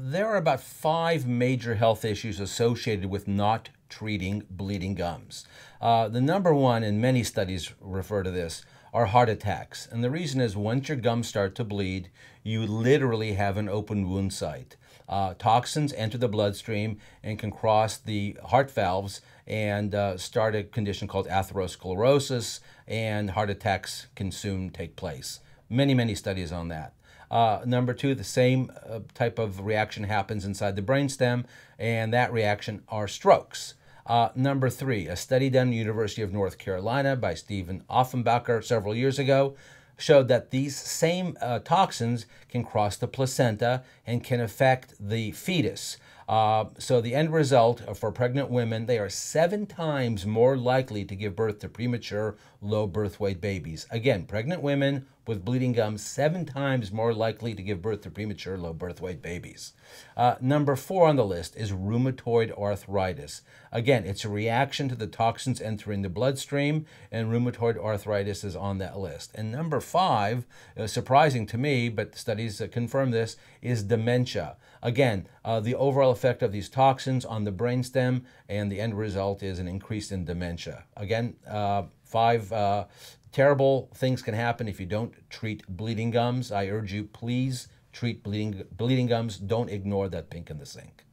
There are about five major health issues associated with not treating bleeding gums. Uh, the number one, and many studies refer to this, are heart attacks. And the reason is once your gums start to bleed, you literally have an open wound site. Uh, toxins enter the bloodstream and can cross the heart valves and uh, start a condition called atherosclerosis, and heart attacks can soon take place. Many, many studies on that. Uh, number two, the same uh, type of reaction happens inside the brainstem, and that reaction are strokes. Uh, number three, a study done at the University of North Carolina by Steven Offenbacher several years ago showed that these same uh, toxins can cross the placenta and can affect the fetus. Uh, so the end result for pregnant women, they are seven times more likely to give birth to premature low birth weight babies. Again, pregnant women with bleeding gums, seven times more likely to give birth to premature low birth weight babies. Uh, number four on the list is rheumatoid arthritis. Again, it's a reaction to the toxins entering the bloodstream, and rheumatoid arthritis is on that list. And number five, uh, surprising to me, but studies confirm this, is dementia. Again, uh, the overall effect of these toxins on the brainstem, and the end result is an increase in dementia. Again, uh, five uh, terrible things can happen if you don't treat bleeding gums. I urge you, please treat bleeding, bleeding gums. Don't ignore that pink in the sink.